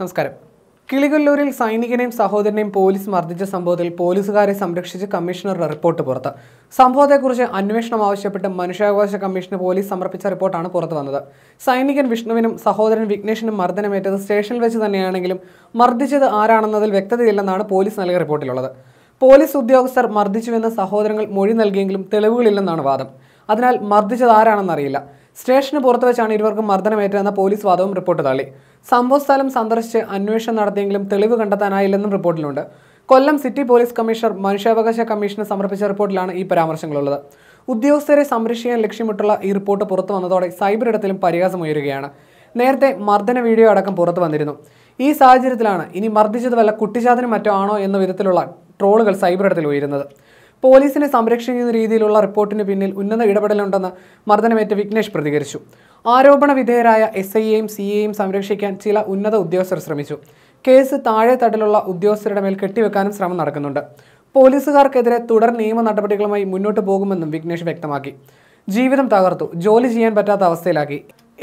നമസ്കാരം. കിളികൊല്ലൂരിൽ സൈനികനെയും സഹോദരനെയും പോലീസ് മർദ്ദിച്ച സംഭവത്തിൽ പോലീസുകാരെ സംരക്ഷിച്ച് കമ്മീഷണറുടെ റിപ്പോർട്ട് പുറത്ത്. സംഭവത്തെക്കുറിച്ച് അന്വേഷണം ആവശ്യപ്പെട്ട് മനുഷ്യാവകാശ കമ്മീഷന് പോലീസ് സമർപ്പിച്ച റിപ്പോർട്ടാണ് പുറത്തു വന്നത്. സൈനികൻ വിഷ്ണുവിനും സഹോദരൻ വിഘ്നേഷിനും മർദ്ദനമേറ്റത് സ്റ്റേഷനിൽ വെച്ച് തന്നെയാണെങ്കിലും മർദ്ദിച്ചത് ആരാണെന്നതിൽ വ്യക്തതയില്ലെന്നാണ് പോലീസ് നൽകിയ റിപ്പോർട്ടിലുള്ളത്. പോലീസ് ഉദ്യോഗസ്ഥർ മർദ്ദിച്ചുവെന്ന് സഹോദരങ്ങൾ മൊഴി നൽകിയെങ്കിലും തെളിവുകളില്ലെന്നാണ് വാദം. അതിനാൽ മർദ്ദിച്ചത് ആരാണെന്നറിയില്ല. സ്റ്റേഷന് പുറത്തു വെച്ചാണ് ഇരുവർക്കും മർദ്ദനമേറ്റതെന്ന പോലീസ് വാദവും റിപ്പോർട്ട് തള്ളി. സംഭവസ്ഥലം സന്ദർശിച്ച് അന്വേഷണം നടത്തിയെങ്കിലും തെളിവ് കണ്ടെത്താനായില്ലെന്നും റിപ്പോർട്ടിലുണ്ട്. കൊല്ലം സിറ്റി പോലീസ് കമ്മീഷണർ മനുഷ്യാവകാശ കമ്മീഷന് സമർപ്പിച്ച റിപ്പോർട്ടിലാണ് ഈ പരാമർശങ്ങളുള്ളത്. ഉദ്യോഗസ്ഥരെ സംരക്ഷിക്കാൻ ലക്ഷ്യമിട്ടുള്ള ഈ റിപ്പോർട്ട് പുറത്തു വന്നതോടെ സൈബർ ഇടത്തിലും പരിഹാസമുയരുകയാണ് നേരത്തെ മർദ്ദന വീഡിയോ അടക്കം പുറത്തു വന്നിരുന്നു. ഈ സാഹചര്യത്തിലാണ് ഇനി മർദ്ദിച്ചത് വല്ല കുട്ടിച്ചാതിനും മറ്റോ ആണോ എന്ന വിധത്തിലുള്ള ട്രോളുകൾ സൈബർ ഇടത്തിൽ ഉയരുന്നത്. പോലീസിനെ സംരക്ഷിക്കുന്ന രീതിയിലുള്ള റിപ്പോർട്ടിന് പിന്നിൽ ഉന്നത ഇടപെടലുണ്ടെന്ന് മർദ്ദനമേറ്റ വിഘ്നേഷ് പ്രതികരിച്ചു. ആരോപണ വിധേയരായ എസ് ഐയെയും സി എയും സംരക്ഷിക്കാൻ ചില ഉന്നത ഉദ്യോഗസ്ഥർ ശ്രമിച്ചു. കേസ് താഴെ തട്ടിലുള്ള ഉദ്യോഗസ്ഥരുടെ മേൽ കെട്ടിവെക്കാനും ശ്രമം നടക്കുന്നുണ്ട്. പോലീസുകാർക്കെതിരെ തുടർ നിയമ നടപടികളുമായി മുന്നോട്ട് പോകുമെന്നും വിഘ്നേഷ് വ്യക്തമാക്കി. ജീവിതം തകർത്തു ജോലി ചെയ്യാൻ പറ്റാത്ത അവസ്ഥയിലാക്കി.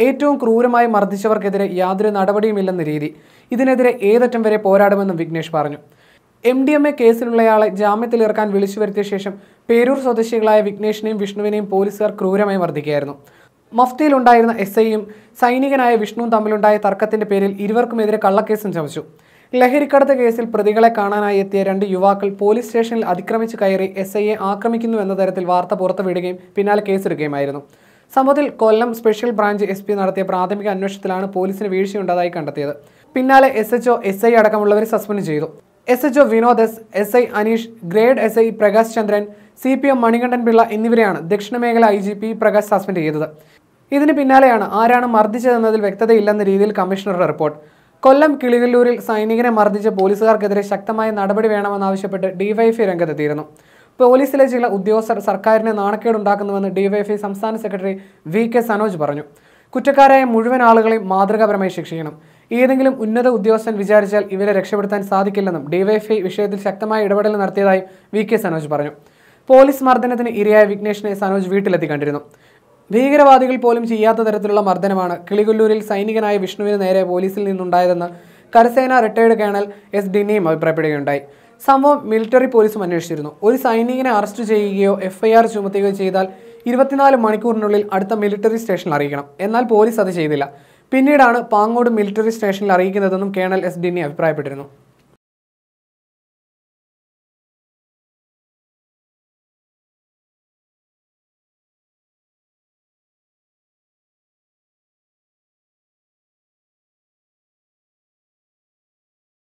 ഏറ്റവും ക്രൂരമായി മർദ്ദിച്ചവർക്കെതിരെ യാതൊരു നടപടിയുമില്ലെന്ന രീതി. ഇതിനെതിരെ ഏതറ്റം വരെ പോരാടുമെന്നും വിഘ്നേഷ് പറഞ്ഞു. എം ഡി എം എ കേസിലുള്ളയാളെ ജാമ്യത്തിൽ ഇറക്കാൻ വിളിച്ചു വരുത്തിയ ശേഷം പേരൂർ സ്വദേശികളായ വിഘ്നേഷിനെയും വിഷ്ണുവിനെയും പോലീസുകാർ ക്രൂരമായി മർദ്ദിക്കുകയായിരുന്നു. മഫ്തിയിലുണ്ടായിരുന്ന എസ് ഐയും സൈനികനായ വിഷ്ണുവും തമ്മിലുണ്ടായ തർക്കത്തിന്റെ പേരിൽ ഇരുവർക്കുമെതിരെ കള്ളക്കേസും ചമച്ചു. ലഹരിക്കടത്ത് കേസിൽ പ്രതികളെ കാണാനായി എത്തിയ രണ്ട് യുവാക്കൾ പോലീസ് സ്റ്റേഷനിൽ അതിക്രമിച്ച് കയറി എസ് ഐയെ ആക്രമിക്കുന്നു എന്ന തരത്തിൽ വാർത്ത പുറത്തുവിടുകയും പിന്നാലെ കേസെടുക്കുകയുമായിരുന്നു സംഭവത്തിൽ Kollam special branch S P നടത്തിയ പ്രാഥമിക അന്വേഷണത്തിലാണ് പോലീസിന് വീഴ്ചയുണ്ടതായി കണ്ടെത്തിയത്. പിന്നാലെ S H O S I അടക്കമുള്ളവരെ suspend ചെയ്തു. S H O Vinod S S I Aneesh grade S I Prakash Chandran C P M Manikandan Pillai എന്നിവരെയാണ് ദക്ഷിണ മേഖല I G P Prakash suspend ചെയ്തത്. ഇതിന് പിന്നാലെയാണ് ആരാണ് മർദ്ദിച്ചതെന്നതിൽ വ്യക്തതയില്ലെന്ന രീതിയിൽ കമ്മീഷണറുടെ റിപ്പോർട്ട്. കൊല്ലം കിളികല്ലൂരിൽ സൈനികനെ മർദ്ദിച്ച പോലീസുകാർക്കെതിരെ ശക്തമായ നടപടി വേണമെന്നാവശ്യപ്പെട്ട് ഡിവൈഎഫ്ഐ രംഗത്തെത്തിയിരുന്നു. പോലീസിലെ ചില ഉദ്യോഗസ്ഥർ സർക്കാരിനെ നാണക്കേടുണ്ടാക്കുന്നുവെന്ന് ഡിവൈഎഫ്ഐ സംസ്ഥാന സെക്രട്ടറി വി കെ സനോജ് പറഞ്ഞു. കുറ്റക്കാരായ മുഴുവൻ ആളുകളെയും മാതൃകാപരമായി ശിക്ഷിക്കണം. ഏതെങ്കിലും ഉന്നത ഉദ്യോഗസ്ഥൻ വിചാരിച്ചാൽ ഇവരെ രക്ഷപ്പെടുത്താൻ സാധിക്കില്ലെന്നും ഡിവൈഎഫ്ഐ വിഷയത്തിൽ ശക്തമായ ഇടപെടൽ നടത്തിയതായും വി കെ സനോജ് പറഞ്ഞു. പോലീസ് മർദ്ദനത്തിന് ഇരയായ വിഘ്നേഷിനെ സനോജ് വീട്ടിലെത്തി കണ്ടിരുന്നു. ഭീകരവാദികൾ പോലും ചെയ്യാത്ത തരത്തിലുള്ള മർദ്ദനമാണ് കിളികൊല്ലൂരിൽ സൈനികനായ വിഷ്ണുവിന് നേരെ പോലീസിൽ നിന്നുണ്ടായതെന്ന് കരസേന റിട്ടയർഡ് കേണൽ എസ് ഡിനിയും അഭിപ്രായപ്പെടുകയുണ്ടായി. സംഭവം മിലിറ്ററി പോലീസും അന്വേഷിച്ചിരുന്നു. ഒരു സൈനികനെ അറസ്റ്റ് ചെയ്യുകയോ എഫ്ഐആർ ചുമത്തുകയോ ചെയ്താൽ ഇരുപത്തിനാല് മണിക്കൂറിനുള്ളിൽ അടുത്ത മിലിറ്ററി സ്റ്റേഷനിൽ അറിയിക്കണം. എന്നാൽ പോലീസ് അത് ചെയ്തില്ല. പിന്നീടാണ് പാങ്ങോട് മിലിറ്ററി സ്റ്റേഷനിൽ അറിയിക്കുന്നതെന്നും കേണൽ എസ് ഡിനി അഭിപ്രായപ്പെട്ടിരുന്നു.